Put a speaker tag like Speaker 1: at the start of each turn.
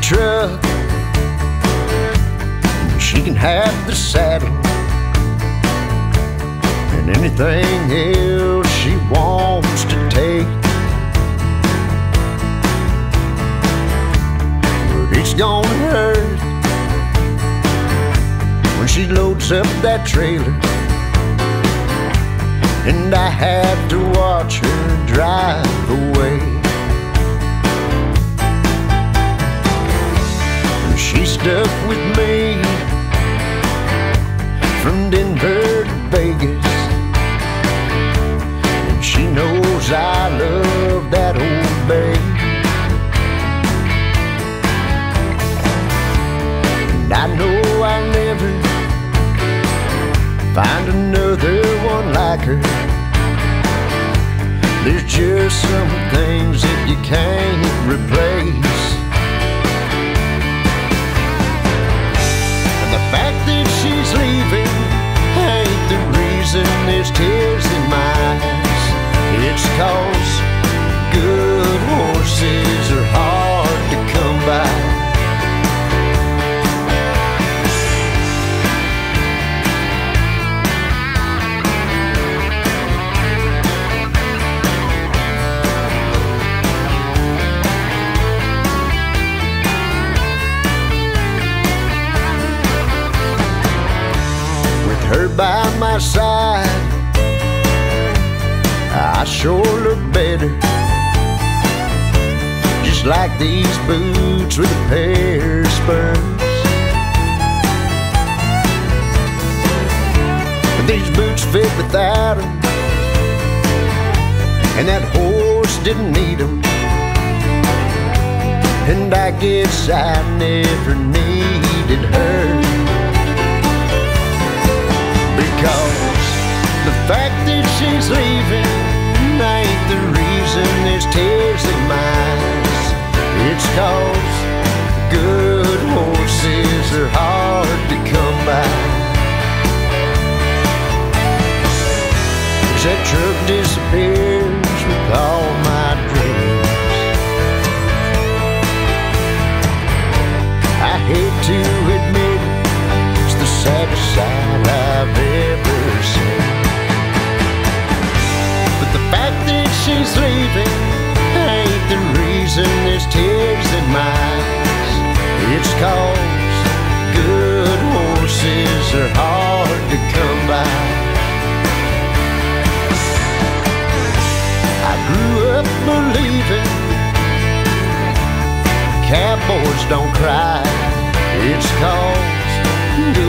Speaker 1: truck. She can have the saddle and anything else she wants to take. But it's gonna hurt when she loads up that trailer. And I have to watch her drive with me from Denver to Vegas. And she knows I love that old babe. And I know I'll never find another one like her. There's just some things that you can't replace. By my side, I sure look better. Just like these boots with a pair of spurs. These boots fit without them, and that horse didn't need them. And I guess I never needed her. Fact that she's leaving ain't the reason there's tears in eyes. It's cause good horses are hard to come by. As that truck disappears cause good horses are hard to come by. I grew up believing cowboys don't cry. It's cause good